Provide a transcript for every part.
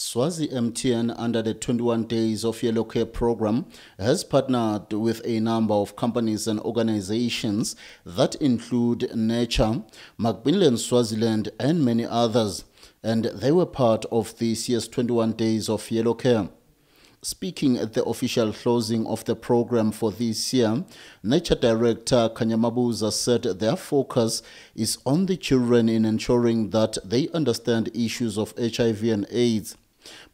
Swazi MTN, under the 21 Days of Yellow Care program, has partnered with a number of companies and organizations that include NERCHA, Macmillan Swaziland, and many others. And they were part of this year's 21 Days of Yellow Care. Speaking at the official closing of the program for this year, NERCHA Director Khanya Mabuza said their focus is on the children in ensuring that they understand issues of HIV and AIDS.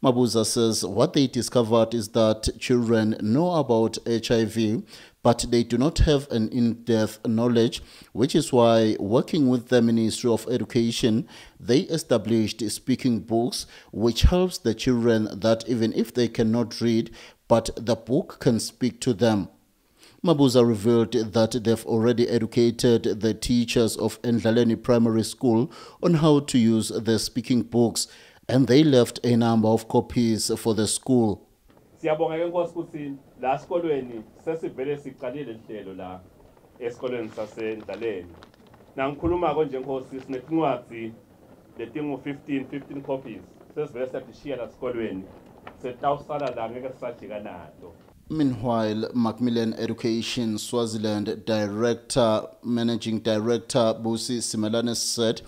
Mabuza says what they discovered is that children know about HIV, but they do not have an in-depth knowledge, which is why working with the Ministry of Education, they established speaking books, which helps the children that even if they cannot read, but the book can speak to them. Mabuza revealed that they've already educated the teachers of Endlaleni Primary School on how to use the speaking books and they left a number of copies for the school. siyabonga ke nkosi ukuthi la sikolweni sesivele siqalile lihlelo la esikolweni sasendlaleni nangikhuluma-ko nkosi sinetincwadzi letingu-15 15 copies sesivele siyatishiya la sikolweni setawusala la ngeke sisajika nato. Meanwhile, Macmillan Education Swaziland Director, Managing Director Busi Simelane said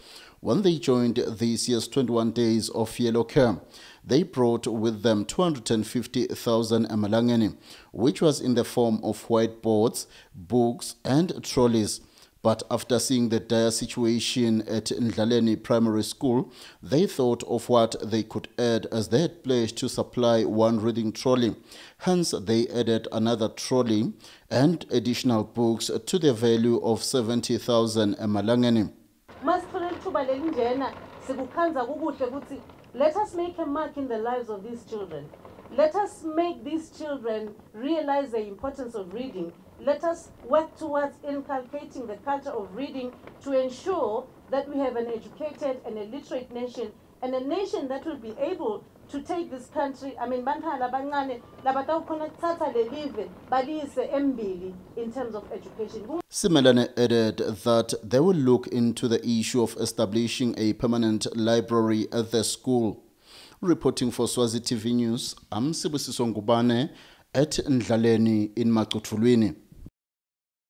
when they joined this year's 21 Days of Yellow Care, they brought with them 250,000 emalangeni, which was in the form of whiteboards, books, and trolleys. But after seeing the dire situation at Ndlaleni Primary School, they thought of what they could add as they had pledged to supply one reading trolley. Hence, they added another trolley and additional books to the value of 70,000 emalangeni. Lelinjena sikukhanza kukuhle ukuthi let us make a mark in the lives of these children. Let us make these children realize the importance of reading. Let us work towards inculcating the culture of reading to ensure that we have an educated and a literate nation and a nation that will be able to take this country i mean bantwana labancane labatawukhona kuthatha lelive baliyise embili in terms of education Simelane added that they will look into the issue of establishing a permanent library at the school. Reporting for Swazi TV News, amsibusiso Ngubane at Ndlaleni in Macuthulwini.